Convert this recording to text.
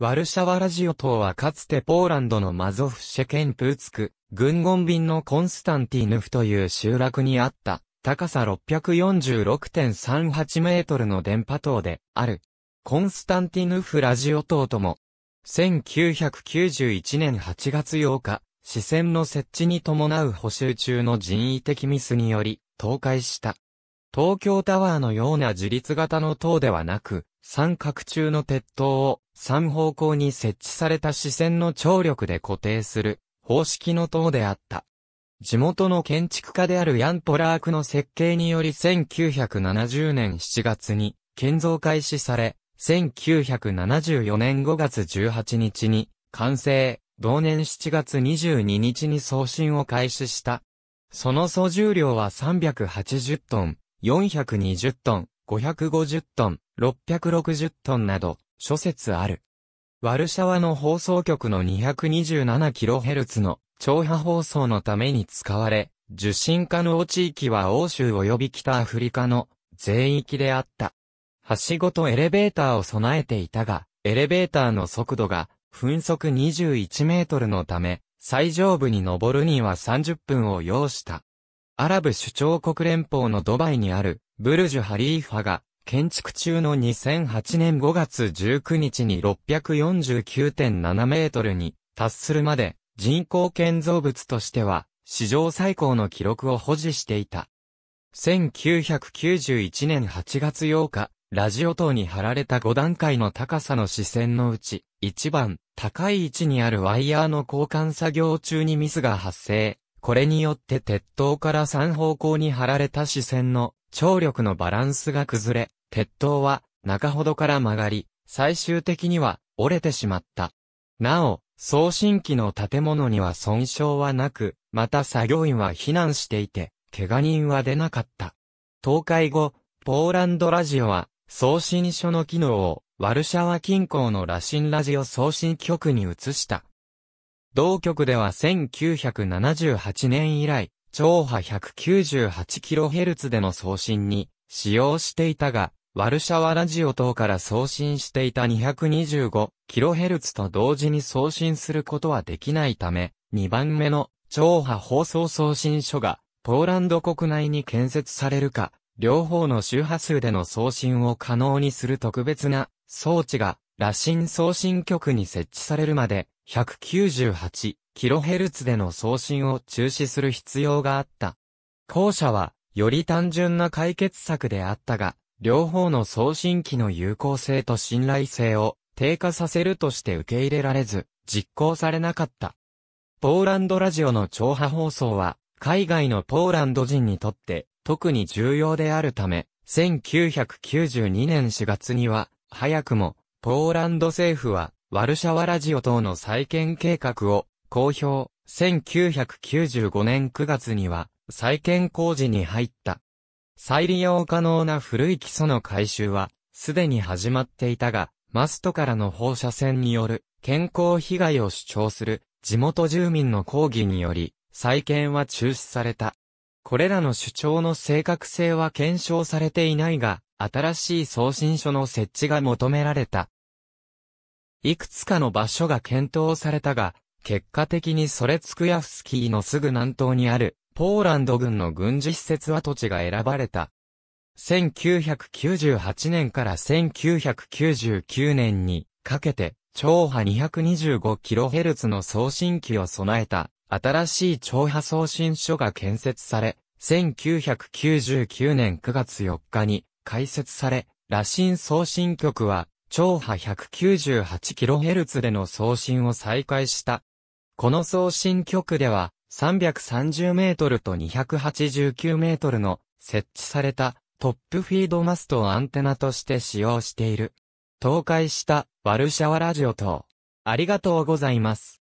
ワルシャワラジオ島はかつてポーランドのマゾフシェケンプーツク、軍ゴンビンのコンスタンティヌフという集落にあった、高さ646.38メートルの電波塔である。コンスタンティヌフラジオ塔とも、1991年8月8日、視線の設置に伴う補修中の人為的ミスにより、倒壊した。東京タワーのような自立型の塔ではなく、三角柱の鉄塔を三方向に設置された視線の張力で固定する方式の塔であった。地元の建築家であるヤン・ポラークの設計により1970年7月に建造開始され、1974年5月18日に完成、同年7月22日に送信を開始した。その総重量は380トン、420トン、550トン、660トンなど、諸説ある。ワルシャワの放送局の 227kHz の超波放送のために使われ、受信可能地域は欧州及び北アフリカの全域であった。はしごとエレベーターを備えていたが、エレベーターの速度が分速21メートルのため、最上部に登るには30分を要した。アラブ首長国連邦のドバイにあるブルジュ・ハリーファが建築中の2008年5月19日に649.7メートルに達するまで人工建造物としては史上最高の記録を保持していた。1991年8月8日、ラジオ塔に貼られた5段階の高さの視線のうち、一番高い位置にあるワイヤーの交換作業中にミスが発生。これによって鉄塔から3方向に貼られた視線の張力のバランスが崩れ、鉄塔は中ほどから曲がり、最終的には折れてしまった。なお、送信機の建物には損傷はなく、また作業員は避難していて、怪我人は出なかった。倒壊後、ポーランドラジオは送信所の機能をワルシャワ近郊のラシンラジオ送信局に移した。同局では1978年以来、超波 198kHz での送信に使用していたが、ワルシャワラジオ等から送信していた 225kHz と同時に送信することはできないため、2番目の超波放送送信所がポーランド国内に建設されるか、両方の周波数での送信を可能にする特別な装置が羅針送信局に設置されるまで 198kHz での送信を中止する必要があった。後者はより単純な解決策であったが、両方の送信機の有効性と信頼性を低下させるとして受け入れられず、実行されなかった。ポーランドラジオの超波放送は、海外のポーランド人にとって特に重要であるため、1992年4月には、早くも、ポーランド政府は、ワルシャワラジオ等の再建計画を公表。1995年9月には、再建工事に入った。再利用可能な古い基礎の改修は、すでに始まっていたが、マストからの放射線による健康被害を主張する地元住民の抗議により、再建は中止された。これらの主張の正確性は検証されていないが、新しい送信所の設置が求められた。いくつかの場所が検討されたが、結果的にソレツクヤフスキーのすぐ南東にあるポーランド軍の軍事施設跡地が選ばれた。1998年から1999年にかけて超波 225kHz の送信機を備えた新しい超波送信所が建設され、1999年9月4日に開設され、羅針送信局は超波 198kHz での送信を再開した。この送信局では330メートルと289メートルの設置されたトップフィードマストをアンテナとして使用している。倒壊したワルシャワラジオ等、ありがとうございます。